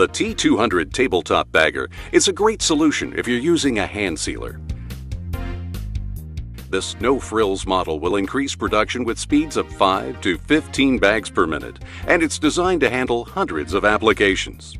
The T200 tabletop bagger is a great solution if you're using a hand sealer. This no-frills model will increase production with speeds of 5 to 15 bags per minute, and it's designed to handle hundreds of applications.